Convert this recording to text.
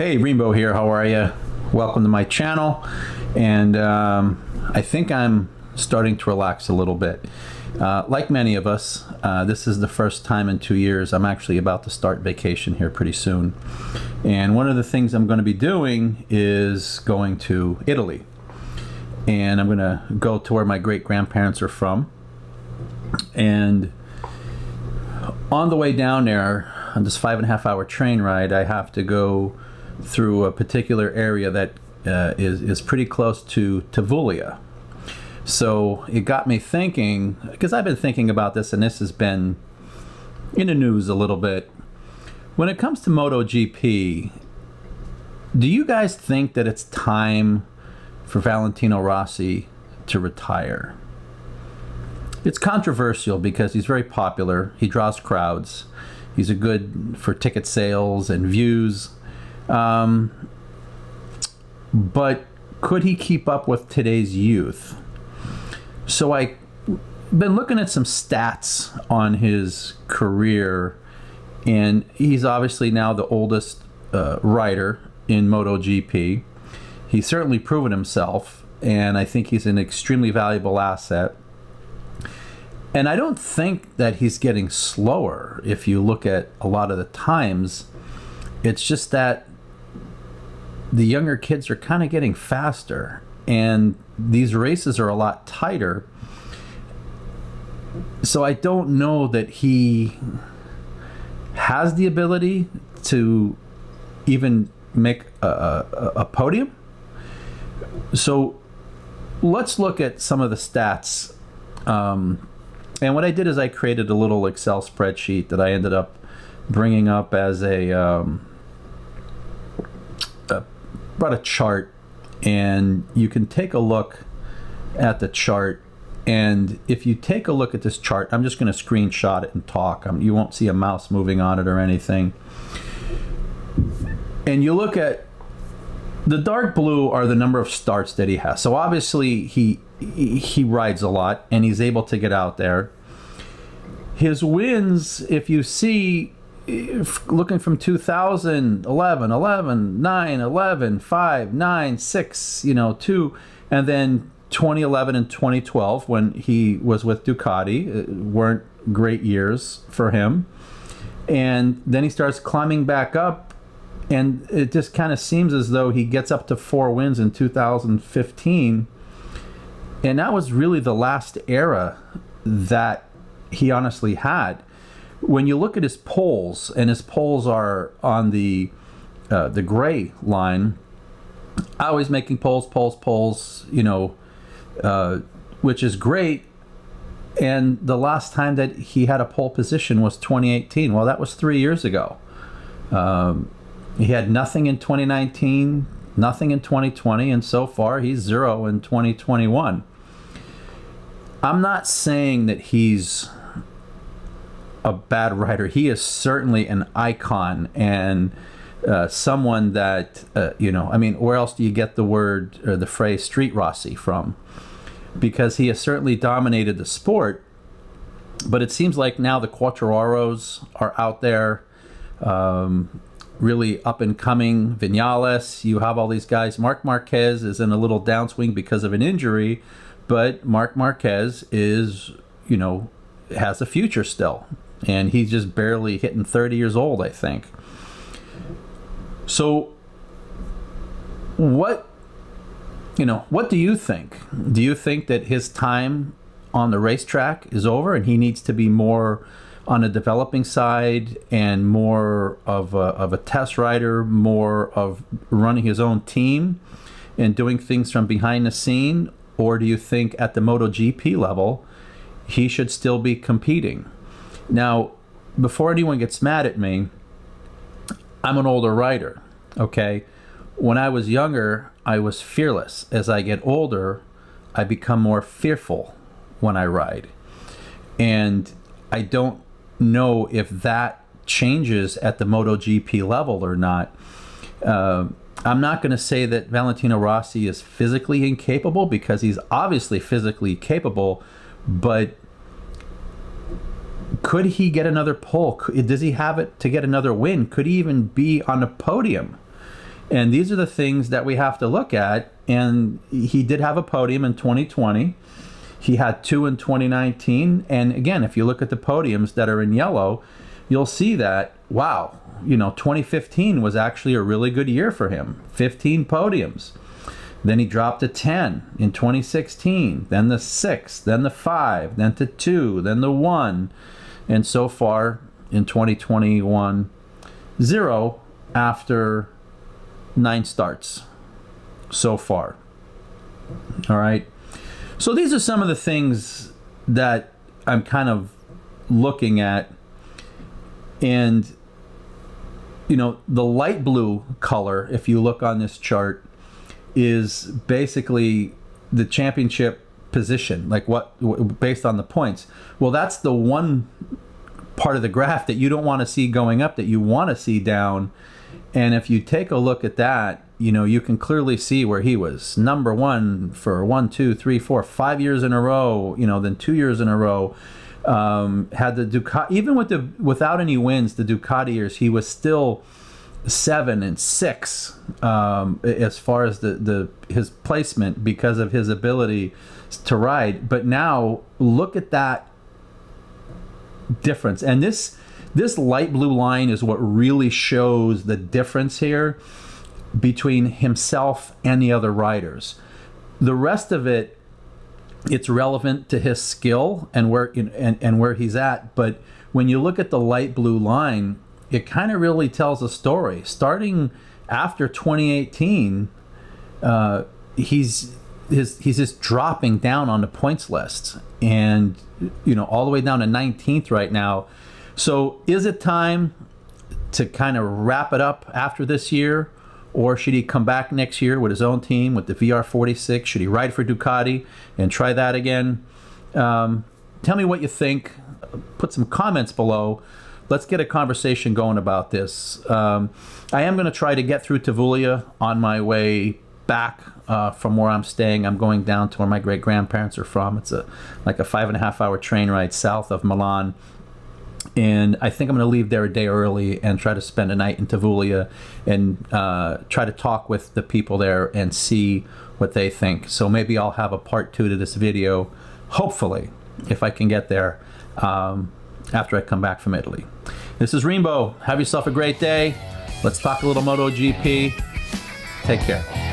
Hey, Rembo here. How are you? Welcome to my channel. And um, I think I'm starting to relax a little bit. Uh, like many of us, uh, this is the first time in two years I'm actually about to start vacation here pretty soon. And one of the things I'm going to be doing is going to Italy. And I'm going to go to where my great grandparents are from. And on the way down there, on this five and a half hour train ride, I have to go through a particular area that uh, is is pretty close to Tavullia. So it got me thinking, because I've been thinking about this, and this has been in the news a little bit. When it comes to MotoGP, do you guys think that it's time for Valentino Rossi to retire? It's controversial because he's very popular. He draws crowds. He's a good for ticket sales and views. Um, but could he keep up with today's youth? So I been looking at some stats on his career, and he's obviously now the oldest uh, rider in MotoGP. He's certainly proven himself, and I think he's an extremely valuable asset. And I don't think that he's getting slower if you look at a lot of the times. It's just that the younger kids are kind of getting faster and these races are a lot tighter. So i don't know that he has the ability to even make a, a, a podium. So let's look at some of the stats. Um, and what i did is i created a little excel spreadsheet that i ended up bringing up as a um, brought a chart and you can take a look at the chart and if you take a look at this chart I'm just going to screenshot it and talk. Um, you won't see a mouse moving on it or anything. And you look at the dark blue are the number of starts that he has. So obviously he he rides a lot and he's able to get out there. His wins if you see looking from 2011, 11, 9, 11, 5, 9, 6, you know, 2, and then 2011 and 2012 when he was with Ducati uh, weren't great years for him. And then he starts climbing back up, and it just kind of seems as though he gets up to four wins in 2015. And that was really the last era that he honestly had when you look at his poles, and his poles are on the uh, the gray line, always making poles, poles, poles, you know, uh, which is great. And the last time that he had a pole position was 2018. Well, that was three years ago. Um, he had nothing in 2019, nothing in 2020, and so far he's zero in 2021. I'm not saying that he's a bad writer. He is certainly an icon and uh, someone that uh, you know. I mean, where else do you get the word or the phrase "street Rossi" from? Because he has certainly dominated the sport. But it seems like now the Quartararos are out there, um, really up and coming. Vinales, you have all these guys. Marc Marquez is in a little downswing because of an injury, but Marc Marquez is, you know, has a future still and he's just barely hitting 30 years old, I think. So, what, you know, what do you think? Do you think that his time on the racetrack is over and he needs to be more on the developing side and more of a, of a test rider, more of running his own team and doing things from behind the scene? Or do you think at the MotoGP level, he should still be competing? Now, before anyone gets mad at me, I'm an older writer, okay? When I was younger, I was fearless. As I get older, I become more fearful when I ride. And I don't know if that changes at the MotoGP level or not. Uh, I'm not going to say that Valentino Rossi is physically incapable because he's obviously physically capable, but could he get another pole? Does he have it to get another win? Could he even be on a podium? And these are the things that we have to look at. And he did have a podium in 2020. He had two in 2019. And again, if you look at the podiums that are in yellow, you'll see that, wow, you know, 2015 was actually a really good year for him 15 podiums. Then he dropped to 10 in 2016, then the 6, then the 5, then to 2, then the 1, and so far in 2021, 0 after 9 starts so far. All right. So these are some of the things that I'm kind of looking at. And, you know, the light blue color, if you look on this chart, is basically the championship position, like what based on the points. Well, that's the one part of the graph that you don't want to see going up that you want to see down. And if you take a look at that, you know, you can clearly see where he was number one for one, two, three, four, five years in a row, you know, then two years in a row. Um, had the Ducati, even with the without any wins, the Ducati years, he was still seven and six um, as far as the, the his placement because of his ability to ride. But now look at that difference, and this this light blue line is what really shows the difference here between himself and the other riders. The rest of it, it's relevant to his skill and where and, and where he's at. But when you look at the light blue line, it kind of really tells a story. Starting after 2018, uh, he's his he's just dropping down on the points list, and you know all the way down to 19th right now. So is it time to kind of wrap it up after this year? Or should he come back next year with his own team with the VR46? Should he ride for Ducati and try that again? Um, tell me what you think. Put some comments below let's get a conversation going about this. Um, I am going to try to get through Tavullia on my way back uh, from where I'm staying. I'm going down to where my great grandparents are from. It's a like a five and a half hour train ride south of Milan. And I think I'm going to leave there a day early and try to spend a night in Tavullia and uh, try to talk with the people there and see what they think. So maybe I'll have a part two to this video, hopefully, if I can get there. Um, after I come back from Italy. This is Rembo. Have yourself a great day. Let's talk a little MotoGP. Take care.